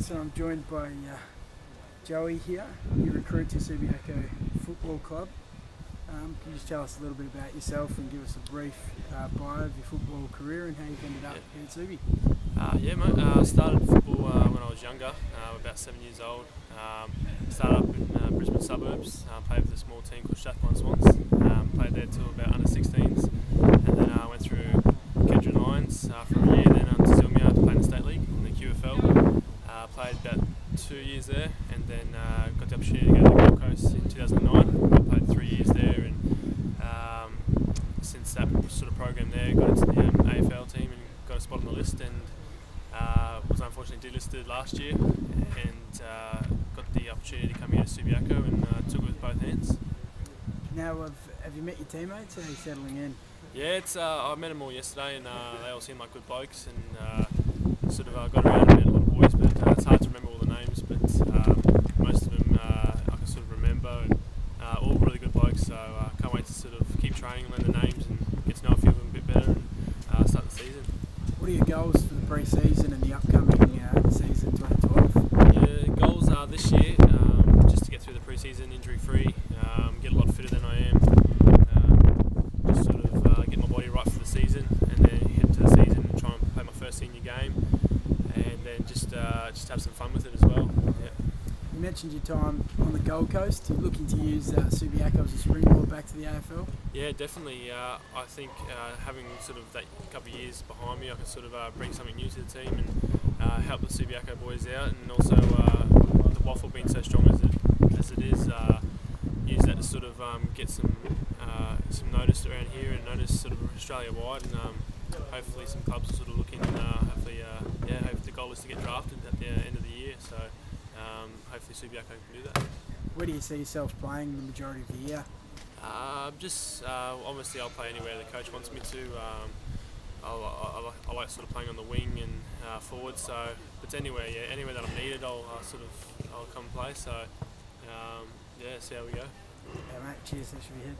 So I'm joined by uh, Joey here. You recruit to Subiaco Football Club. Um, can you just tell us a little bit about yourself and give us a brief uh, bio of your football career and how you've ended up here at Subi? Uh, yeah, mate. Uh, I started football uh, when I was younger, uh, about seven years old. Um, started up in uh, Brisbane suburbs. Uh, played with a small team called Strathmore Swans. Um, played there till about under 16s, and then I went through Kedron Lions uh, for a year. Then on to Zillmere to play in the state league in the QFL. Uh, played about two years there, and then uh, got the opportunity to go to the Gold Coast in 2009. I played three years there, and um, since that sort of program there, got into the um, AFL team and got a spot on the list, and uh, was unfortunately delisted last year, and uh, got the opportunity to come here to Subiaco and uh, took it with both hands. Now, have, have you met your teammates? How are you settling in? Yeah, it's uh, I met them all yesterday, and uh, they all seem like good blokes, and uh, sort of uh, got around and met a lot of boys, but uh, it's hard to remember all the names, but um, most of them uh, I can sort of remember, and uh, all really good blokes. So I uh, can't wait to sort of keep training, learn the names, and get to know a few of them a bit better, and start the season. What are your goals for the pre-season and the upcoming season 2012? Yeah, goals are this year um, just to get through the pre-season injury free, um, get a lot fitter than I am, um, just sort of uh, get my body right for the season, and then head to the season and try and play my first senior game, and then just uh, just have some fun with it as well. Yeah. You mentioned your time on the Gold Coast. You're looking to use uh, Subiaco as a springboard back to the AFL. Yeah, definitely. Uh, I think uh, having sort of that couple of years behind me, I can sort of uh, bring something new to the team and uh, help the Subiaco boys out, and also uh, the WAFL being so strong as it as it is, uh, use that to sort of um, get some uh, some notice around here and notice sort of Australia wide, and um, hopefully some clubs will sort of look in. Uh, hopefully, uh, yeah, hopefully the goal is to get drafted the end of the year. So um, hopefully Subiaco can do that. Where do you see yourself playing the majority of the year? Uh, just uh, obviously, I'll play anywhere the coach wants me to. Um, I, I, I, like, sort of playing on the wing and uh, forward. So, it's anywhere, yeah, anywhere that I'm needed, I'll uh, sort of I'll come play. So, um, yeah, see how we go. Yeah, mate. Cheers. That should be it.